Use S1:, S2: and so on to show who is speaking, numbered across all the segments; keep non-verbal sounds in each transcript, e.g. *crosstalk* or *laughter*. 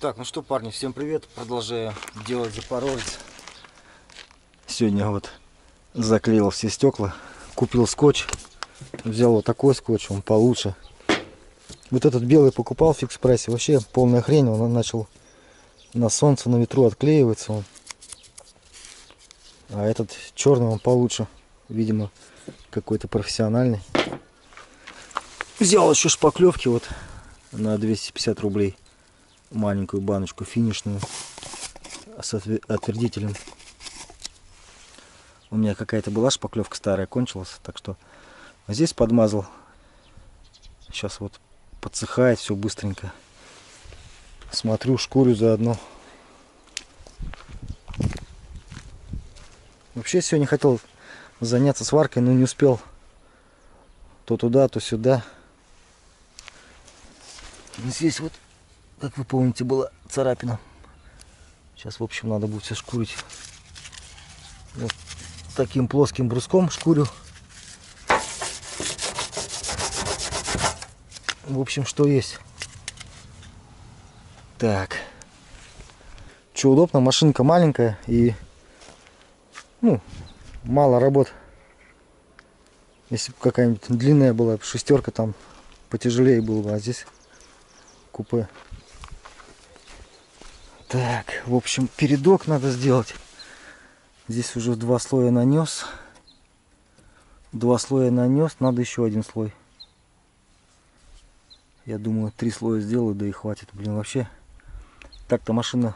S1: Так, ну что, парни, всем привет. Продолжаю делать запорожец. Сегодня вот заклеил все стекла. Купил скотч. Взял вот такой скотч, он получше. Вот этот белый покупал в фикс прайсе. Вообще полная хрень. Он начал на солнце, на ветру отклеиваться. Он. А этот черный он получше. Видимо, какой-то профессиональный. Взял еще шпаклевки вот на 250 рублей. Маленькую баночку финишную с отвердителем. У меня какая-то была шпаклевка старая, кончилась. Так что здесь подмазал. Сейчас вот подсыхает все быстренько. Смотрю, шкурю заодно. Вообще сегодня хотел заняться сваркой, но не успел. То туда, то сюда. Здесь вот, как вы помните, была царапина. Сейчас, в общем, надо будет все шкурить. Вот таким плоским бруском шкурю. В общем, что есть. Так. Что удобно, машинка маленькая и ну, мало работ. Если бы какая-нибудь длинная была, шестерка там потяжелее было бы, а здесь купе. Так, в общем, передок надо сделать. Здесь уже два слоя нанес. Два слоя нанес, надо еще один слой. Я думаю, три слоя сделаю, да и хватит. Блин, вообще. Так-то машина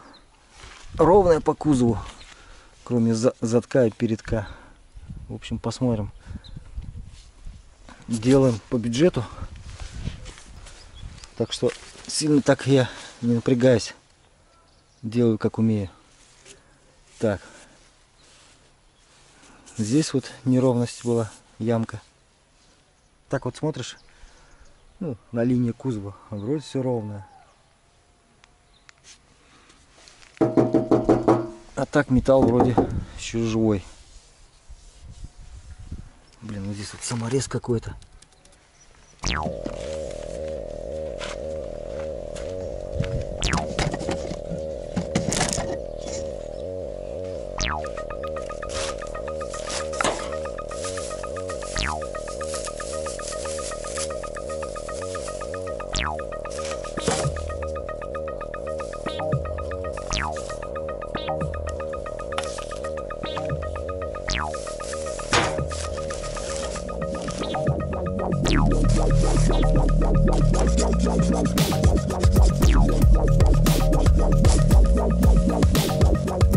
S1: ровная по кузову, кроме задка и передка. В общем, посмотрим. Делаем по бюджету. Так что сильно так я не напрягаюсь. Делаю как умею. Так. Здесь вот неровность была, ямка. Так вот смотришь, ну, на линии кузова, вроде все ровно. А так металл вроде еще живой. Блин, ну здесь вот саморез какой-то. Thank you.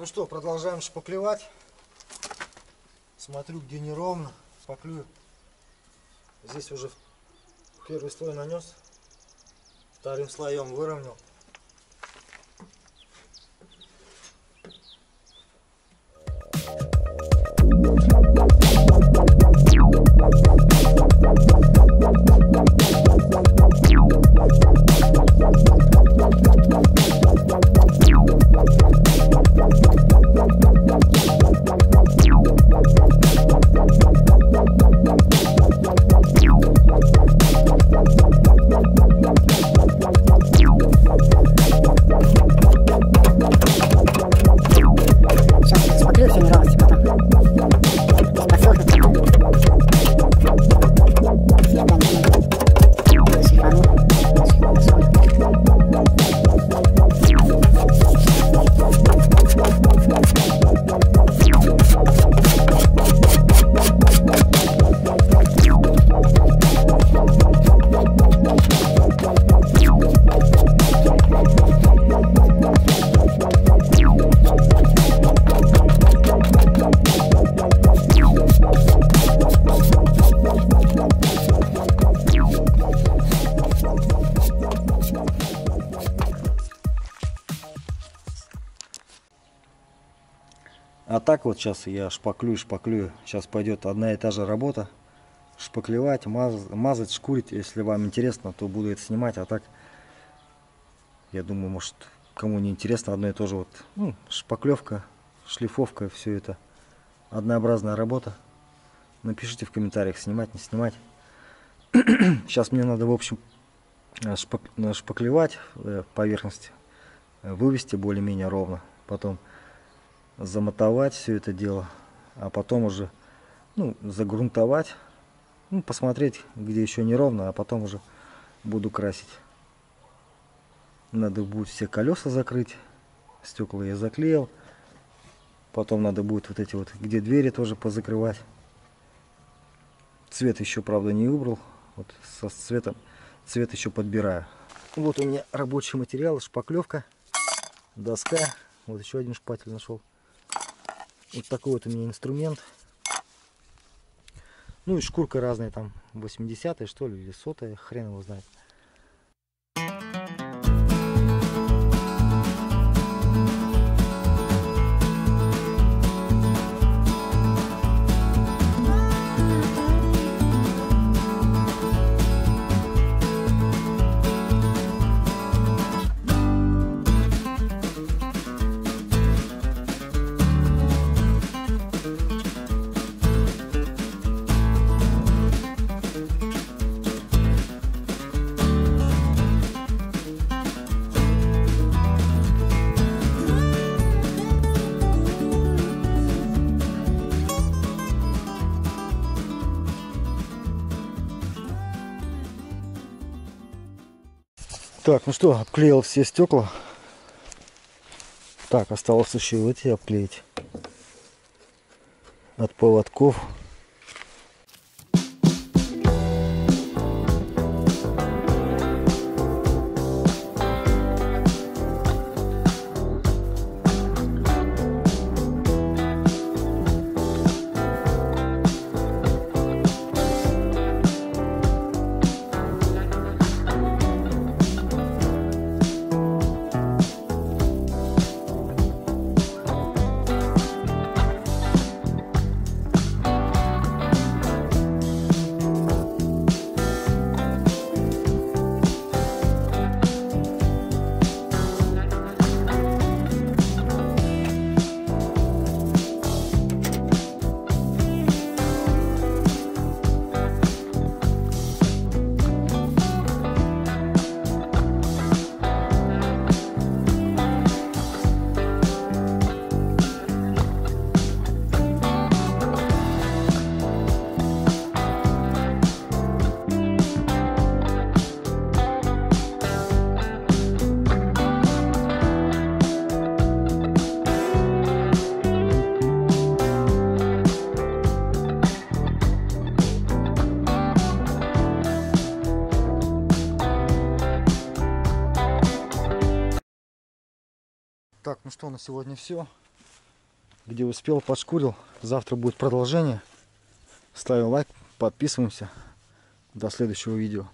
S1: Ну что, продолжаем шпаклевать. Смотрю, где неровно, шпаклюю. Здесь уже первый слой нанес, вторым слоем выровнял. Так вот сейчас я шпаклю, шпаклю. Сейчас пойдет одна и та же работа. Шпаклевать, маз, мазать, шкурить. Если вам интересно, то буду это снимать. А так, я думаю, может, кому не интересно, одно и то же. Вот, ну, шпаклевка, шлифовка, все это. Однообразная работа. Напишите в комментариях, снимать, не снимать. *clears throat* Сейчас мне надо, в общем, шпак, шпаклевать э, поверхность, э, вывести более-менее ровно. Потом замотовать все это дело, а потом уже ну, загрунтовать, ну, посмотреть, где еще неровно, а потом уже буду красить. Надо будет все колеса закрыть, стекла я заклеил. Потом надо будет вот эти вот, где двери тоже позакрывать. Цвет еще, правда, не выбрал. Вот со цветом, цвет еще подбираю. Вот у меня рабочий материал, шпаклевка, доска. Вот еще один шпатель нашел. Вот такой вот у меня инструмент. Ну и шкурка разная там, 80 что ли, или сотая, хрен его знает. Так, ну что, обклеил все стекла. Так, осталось еще и эти обклеить. От поводков. Так, ну что, на сегодня все. Где успел, подшкурил. Завтра будет продолжение. Ставим лайк, подписываемся. До следующего видео.